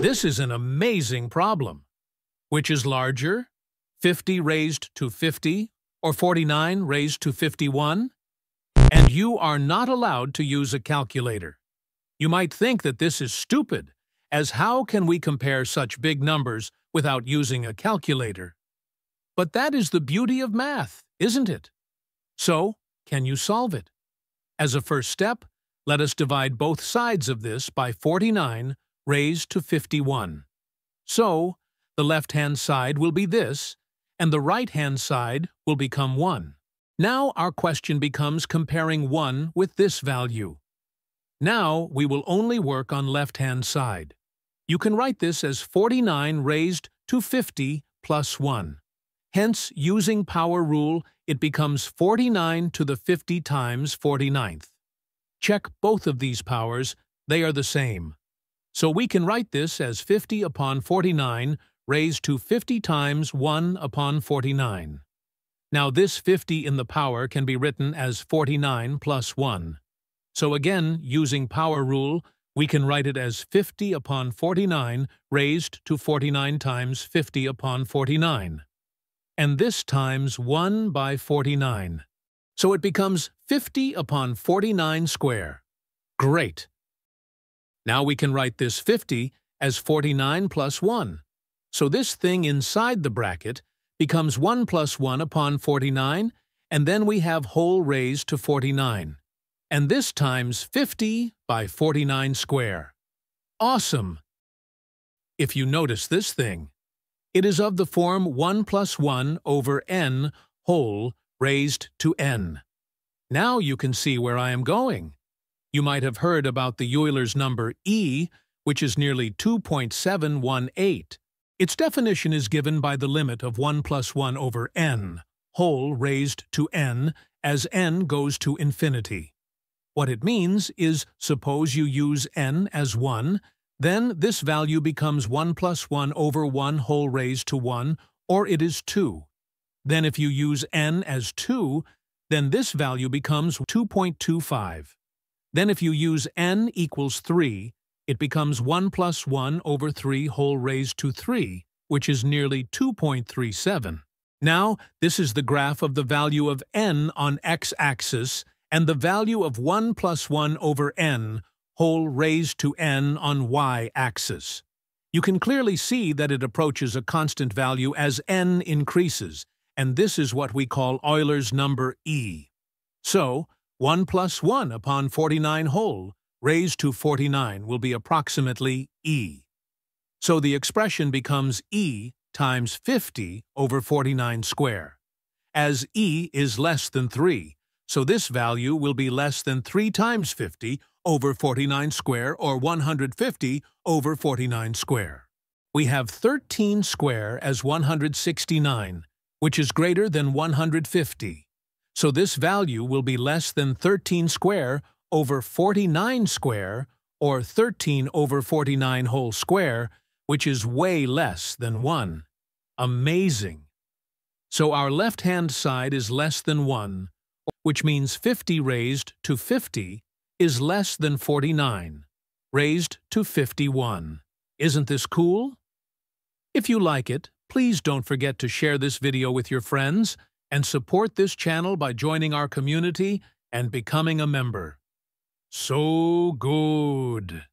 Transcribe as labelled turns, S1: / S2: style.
S1: This is an amazing problem. Which is larger, 50 raised to 50 or 49 raised to 51? And you are not allowed to use a calculator. You might think that this is stupid, as how can we compare such big numbers without using a calculator? But that is the beauty of math, isn't it? So, can you solve it? As a first step, let us divide both sides of this by 49 raised to 51. So, the left-hand side will be this, and the right-hand side will become 1. Now our question becomes comparing 1 with this value. Now we will only work on left-hand side. You can write this as 49 raised to 50 plus 1. Hence, using power rule, it becomes 49 to the 50 times 49th. Check both of these powers, they are the same. So we can write this as 50 upon 49 raised to 50 times 1 upon 49. Now this 50 in the power can be written as 49 plus 1. So again, using power rule, we can write it as 50 upon 49 raised to 49 times 50 upon 49. And this times 1 by 49. So it becomes 50 upon 49 square. Great! Now we can write this 50 as 49 plus 1. So this thing inside the bracket becomes 1 plus 1 upon 49, and then we have whole raised to 49. And this times 50 by 49 square. Awesome! If you notice this thing, it is of the form 1 plus 1 over n whole raised to n. Now you can see where I am going. You might have heard about the Euler's number e, which is nearly 2.718. Its definition is given by the limit of 1 plus 1 over n, whole raised to n, as n goes to infinity. What it means is, suppose you use n as 1, then this value becomes 1 plus 1 over 1 whole raised to 1, or it is 2. Then if you use n as 2, then this value becomes 2.25. Then if you use n equals 3, it becomes 1 plus 1 over 3 whole raised to 3, which is nearly 2.37. Now, this is the graph of the value of n on x-axis and the value of 1 plus 1 over n whole raised to n on y-axis. You can clearly see that it approaches a constant value as n increases, and this is what we call Euler's number E. So, 1 plus 1 upon 49 whole raised to 49 will be approximately E. So the expression becomes E times 50 over 49 square. As E is less than 3, so this value will be less than 3 times 50 over 49 square or 150 over 49 square. We have 13 square as 169, which is greater than 150. So this value will be less than 13 square over 49 square, or 13 over 49 whole square, which is way less than 1. Amazing! So our left-hand side is less than 1, which means 50 raised to 50 is less than 49, raised to 51. Isn't this cool? If you like it, please don't forget to share this video with your friends and support this channel by joining our community and becoming a member. So good!